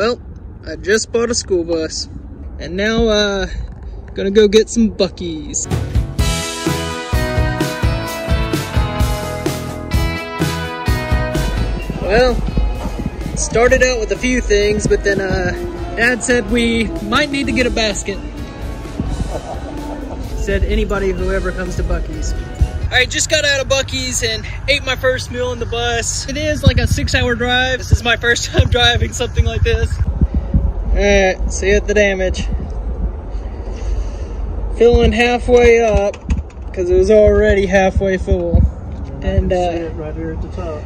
I just bought a school bus. And now, uh, gonna go get some Buc-ee's. Well, started out with a few things, but then, uh, Dad said we might need to get a basket. Said anybody who ever comes to Buc-ee's. All right, just got out of Buc-ee's and ate my first meal in the bus. It is like a six hour drive. This is my first time driving something like this. All right, see at the damage. Filling halfway up because it was already halfway full. And uh, right here at the top.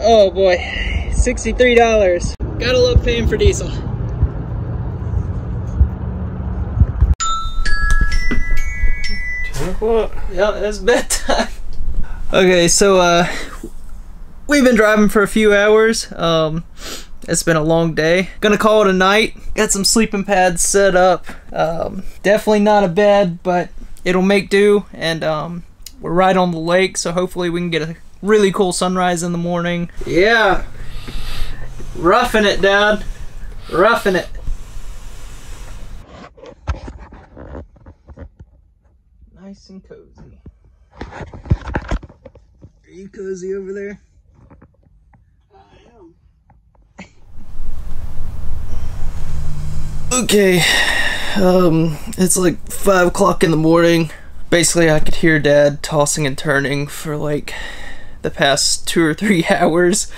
oh boy, $63. Gotta love paying for diesel. Yeah, it's bedtime. Okay, so uh we've been driving for a few hours. Um it's been a long day. Gonna call it a night. Got some sleeping pads set up. Um definitely not a bed, but it'll make do and um we're right on the lake, so hopefully we can get a really cool sunrise in the morning. Yeah. Roughing it, Dad. Roughing it. And cozy. Are you cozy over there? I am. okay, um, it's like five o'clock in the morning. Basically, I could hear Dad tossing and turning for like the past two or three hours.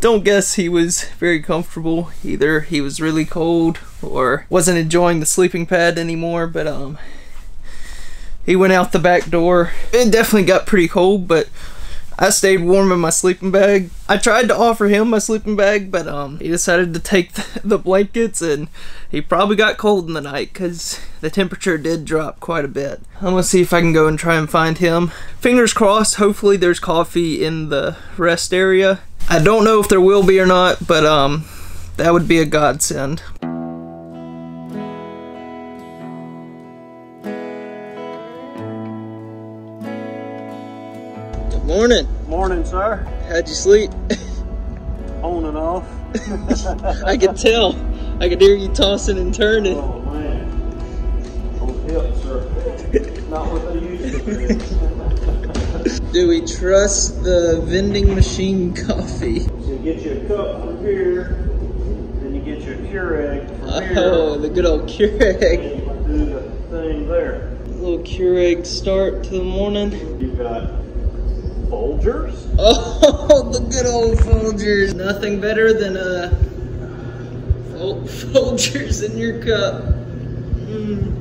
Don't guess he was very comfortable. Either he was really cold or wasn't enjoying the sleeping pad anymore, but um, he went out the back door. It definitely got pretty cold, but I stayed warm in my sleeping bag. I tried to offer him my sleeping bag, but um, he decided to take the, blankets, and he probably got cold in the night because the temperature did drop quite a bit. I'm gonna see if I can go and try and find him. Fingers crossed. Hopefully, there's coffee in the rest area. I don't know if there will be or not, but um, that would be a godsend. Morning. Sir. How'd you sleep? On and off. I could tell. I could hear you tossing and turning. Oh man. On hips, sir. Not what they used to be. Do we trust the vending machine coffee? So you get you a cup from here, then you get your Keurig from here. Oh, the good old Keurig. do the thing there. little Keurig start to the morning. You've got Folgers. Oh, the good old Folgers. Nothing better than a Fol- Folgers in your cup. Mm.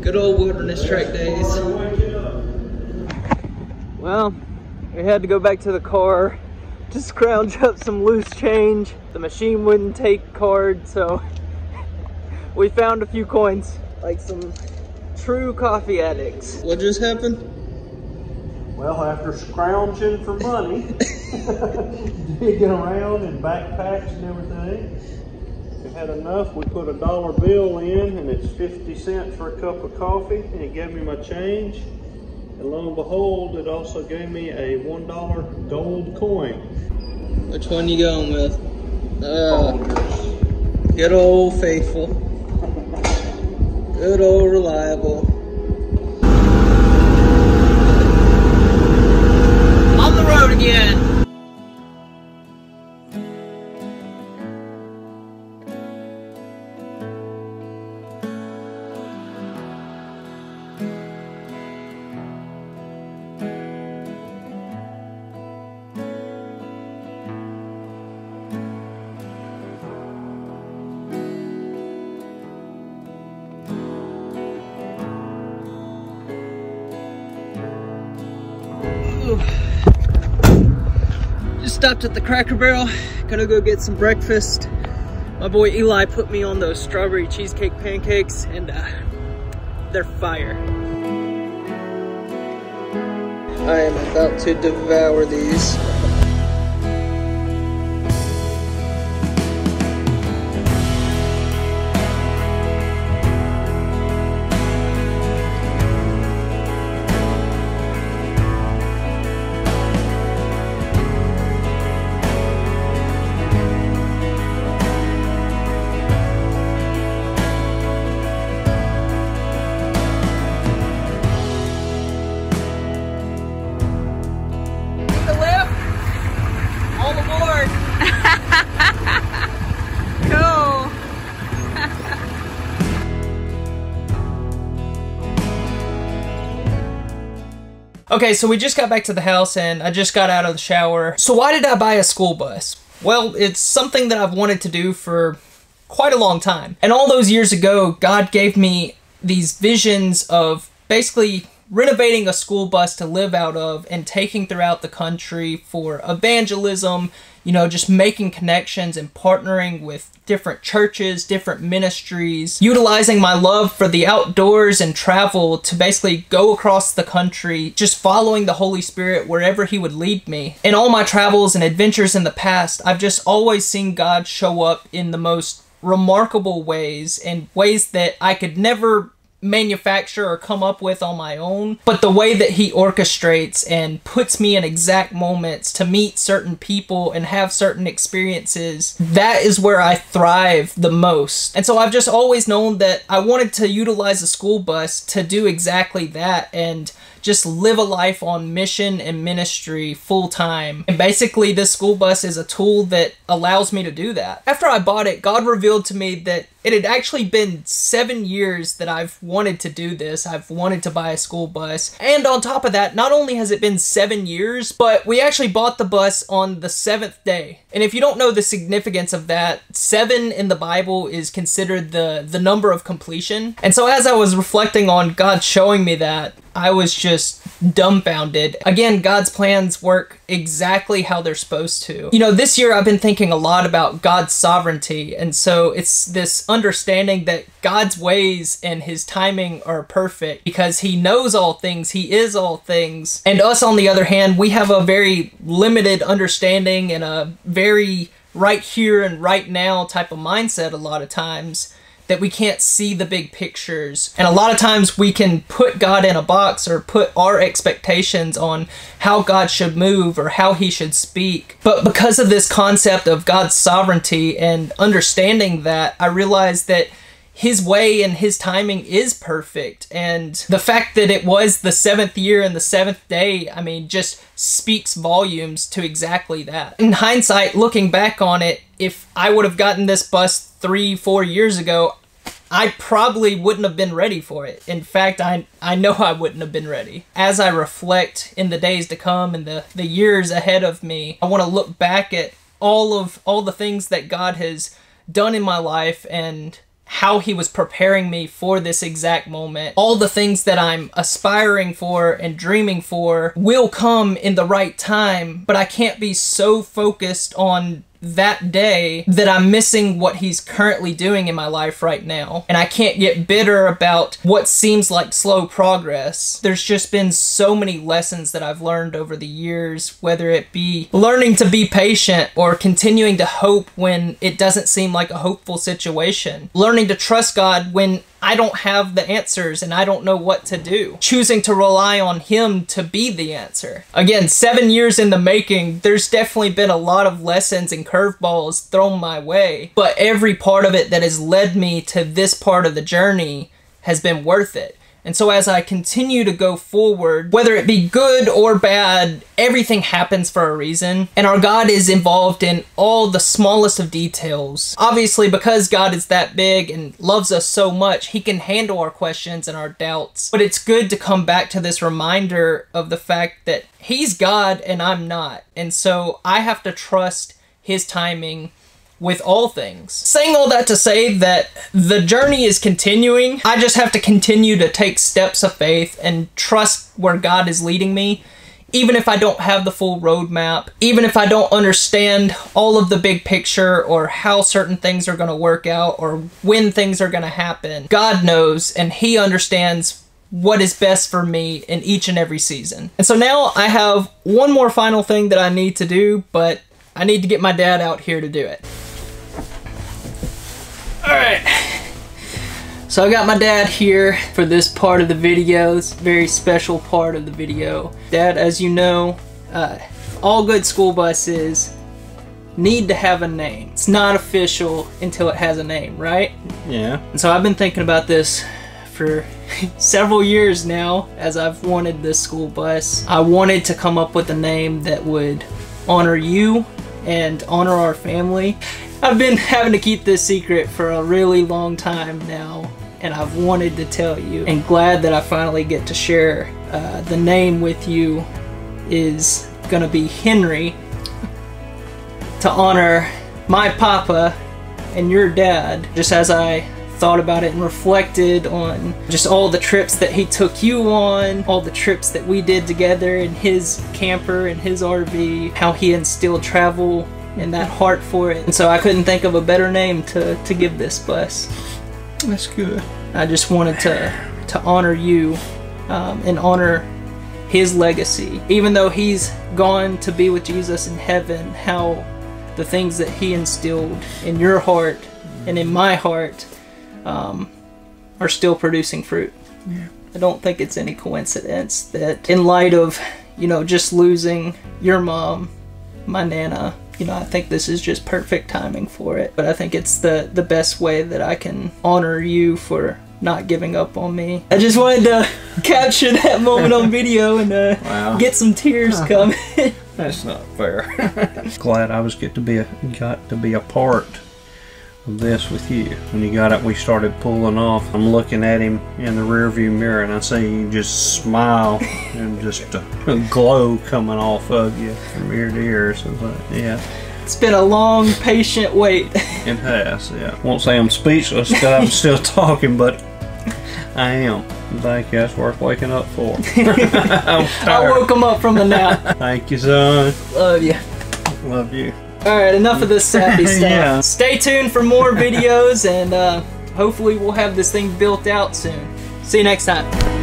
Good old wilderness track days. Wake you up. Well, we had to go back to the car to scrounge up some loose change. The machine wouldn't take cards, so we found a few coins, like some true coffee addicts. What just happened? Well, after scrounging for money, digging around in backpacks and everything, we had enough. We put a dollar bill in, and it's 50 cents for a cup of coffee, and it gave me my change. And lo and behold, it also gave me a $1 gold coin. Which one you going with? Uh, good old faithful. Good old reliable. On the road again. Stopped at the Cracker Barrel. Gonna go get some breakfast. My boy Eli put me on those strawberry cheesecake pancakes and uh, they're fire. I am about to devour these. Okay, so we just got back to the house and I just got out of the shower. So why did I buy a school bus? Well, it's something that I've wanted to do for quite a long time. And all those years ago, God gave me these visions of basically renovating a school bus to live out of and taking throughout the country for evangelism, you know, just making connections and partnering with different churches, different ministries, utilizing my love for the outdoors and travel to basically go across the country, just following the Holy Spirit wherever He would lead me. In all my travels and adventures in the past, I've just always seen God show up in the most remarkable ways and ways that I could never manufacture or come up with on my own, but the way that he orchestrates and puts me in exact moments to meet certain people and have certain experiences, that is where I thrive the most. And so I've just always known that I wanted to utilize a school bus to do exactly that and just live a life on mission and ministry full time. And basically, this school bus is a tool that allows me to do that. After I bought it, God revealed to me that it had actually been seven years that I've wanted to do this. I've wanted to buy a school bus. And on top of that, not only has it been seven years, but we actually bought the bus on the seventh day. And if you don't know the significance of that, seven in the Bible is considered the, the number of completion. And so as I was reflecting on God showing me that, I was just dumbfounded. Again, God's plans work exactly how they're supposed to. You know, this year I've been thinking a lot about God's sovereignty, and so it's this understanding that God's ways and his timing are perfect because he knows all things, he is all things. And us, on the other hand, we have a very limited understanding and a very right here and right now type of mindset a lot of times that we can't see the big pictures. And a lot of times we can put God in a box or put our expectations on how God should move or how he should speak. But because of this concept of God's sovereignty and understanding that, I realized that his way and his timing is perfect. And the fact that it was the seventh year and the seventh day, I mean, just speaks volumes to exactly that. In hindsight, looking back on it, if I would have gotten this bus three, four years ago, I probably wouldn't have been ready for it. In fact, I I know I wouldn't have been ready. As I reflect in the days to come and the, the years ahead of me, I want to look back at all of all the things that God has done in my life and how he was preparing me for this exact moment. All the things that I'm aspiring for and dreaming for will come in the right time, but I can't be so focused on that day that I'm missing what he's currently doing in my life right now. And I can't get bitter about what seems like slow progress. There's just been so many lessons that I've learned over the years, whether it be learning to be patient or continuing to hope when it doesn't seem like a hopeful situation, learning to trust God when I don't have the answers and I don't know what to do. Choosing to rely on him to be the answer. Again, seven years in the making, there's definitely been a lot of lessons and curveballs thrown my way, but every part of it that has led me to this part of the journey has been worth it. And so as I continue to go forward, whether it be good or bad, everything happens for a reason. And our God is involved in all the smallest of details. Obviously, because God is that big and loves us so much, he can handle our questions and our doubts. But it's good to come back to this reminder of the fact that he's God and I'm not. And so I have to trust his timing with all things. Saying all that to say that the journey is continuing, I just have to continue to take steps of faith and trust where God is leading me. Even if I don't have the full roadmap, even if I don't understand all of the big picture or how certain things are going to work out or when things are going to happen, God knows and He understands what is best for me in each and every season. And so now I have one more final thing that I need to do, but I need to get my dad out here to do it. Alright. So I got my dad here for this part of the video, this very special part of the video. Dad, as you know, uh, all good school buses need to have a name. It's not official until it has a name, right? Yeah. And so I've been thinking about this for several years now as I've wanted this school bus. I wanted to come up with a name that would honor you and honor our family I've been having to keep this secret for a really long time now. and I've wanted to tell you. And glad that I finally get to share. Uh, the name with you is gonna be Henry to honor my papa and your dad. Just as I thought about it and reflected on just all the trips that he took you on, all the trips that we did together in his camper and his RV, how he instilled travel and that heart for it. And so I couldn't think of a better name to, to give this bus. That's good. I just wanted to to honor you um, and honor his legacy. Even though he's gone to be with Jesus in heaven, how the things that he instilled in your heart and in my heart um, are still producing fruit. Yeah. I don't think it's any coincidence that, in light of, you know, just losing your mom, my nana, you know, I think this is just perfect timing for it. But I think it's the the best way that I can honor you for not giving up on me. I just wanted to capture that moment on video and uh, Wow. get some tears coming. That's not fair. Glad I was get to be a, got to be a part of this with you. When you got up, we started pulling off. I'm looking at him in the rearview mirror, and I see you just smile and just a, glow coming off of you from ear to ear. So it's like, yeah, it's been a long, patient wait. it has. Yeah, won't say I'm speechless because I'm still talking, but I am. Thank you. That's worth waking up for. I woke him up from the nap. Thank you, son. Love you. Love you. All right, enough of this sappy stuff. Yeah. Stay tuned for more videos, and uh, hopefully we'll have this thing built out soon. See you next time.